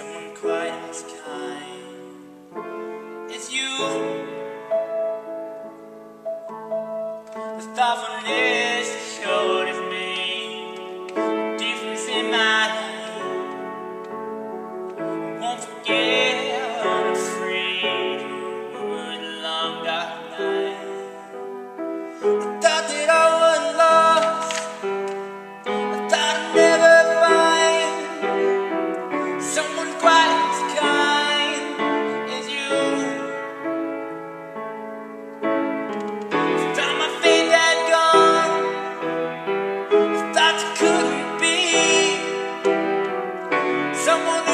someone quite as kind. someone